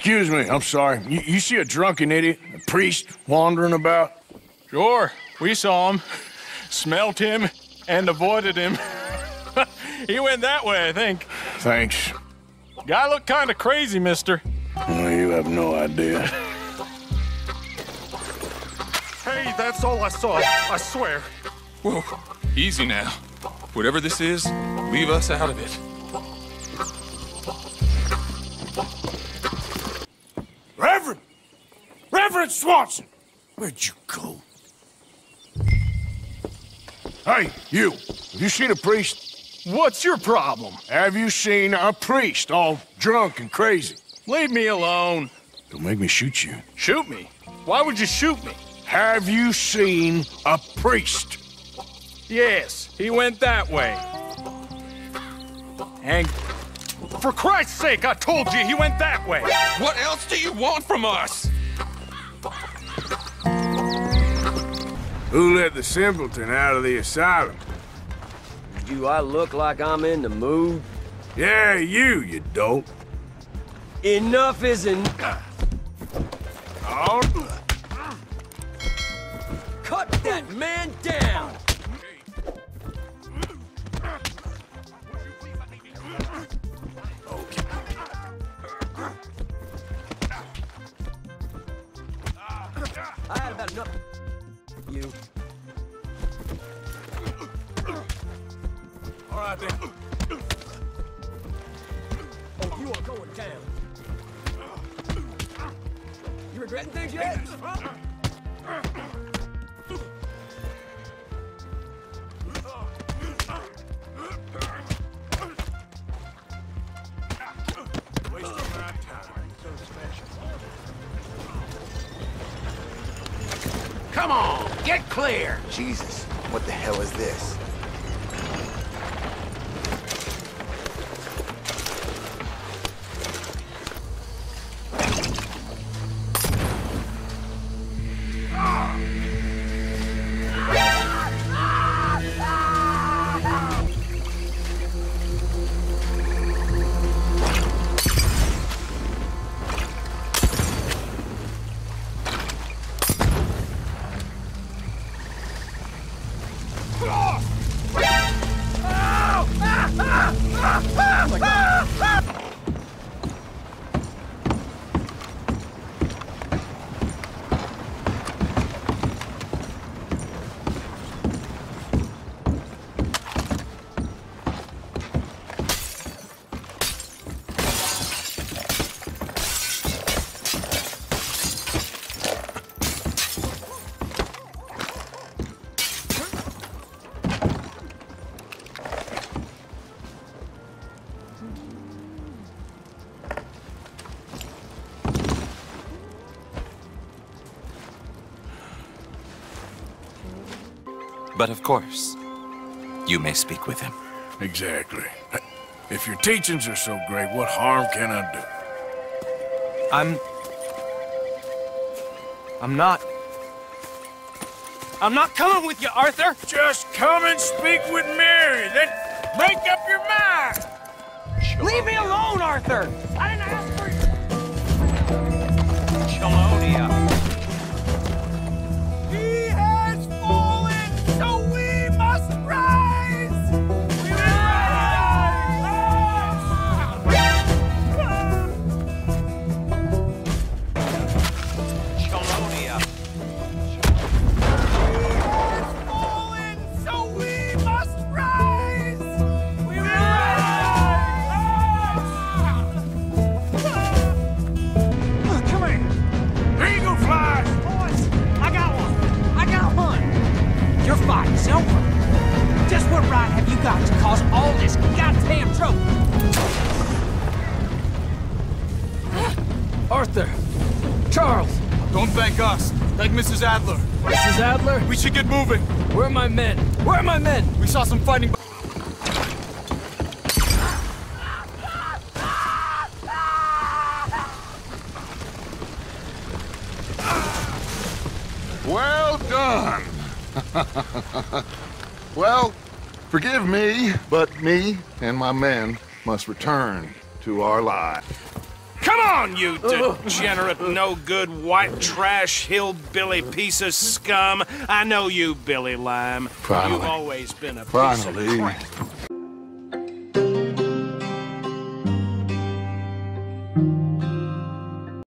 Excuse me, I'm sorry. You, you see a drunken idiot, a priest, wandering about? Sure, we saw him, smelt him, and avoided him. he went that way, I think. Thanks. Guy looked kind of crazy, mister. Well, you have no idea. Hey, that's all I saw, I swear. Whoa, easy now. Whatever this is, leave us out of it. Reverend Swanson! Where'd you go? Hey, you! Have you seen a priest? What's your problem? Have you seen a priest all drunk and crazy? Leave me alone. Don't make me shoot you. Shoot me? Why would you shoot me? Have you seen a priest? Yes, he went that way. And for Christ's sake, I told you he went that way. What else do you want from us? Who let the simpleton out of the asylum? Do I look like I'm in the mood? Yeah, you, you dope. Enough is enough. Oh, Cut that man down! I had about enough. All right then. Oh, you are going down. You regretting things yet? Come on, get clear! Jesus, what the hell is this? But of course, you may speak with him. Exactly. If your teachings are so great, what harm can I do? I'm... I'm not... I'm not coming with you, Arthur! Just come and speak with Mary, then make up your mind! Leave me alone, Arthur! I didn't Arthur! Charles! Don't thank us. Thank Mrs. Adler. Mrs. Adler? We should get moving. Where are my men? Where are my men? We saw some fighting. Well done. well, forgive me, but me and my men must return to our lives. On, you degenerate, no good, white trash, hillbilly piece of scum. I know you, Billy Lime. Finally. You've always been a piece Finally. of crap.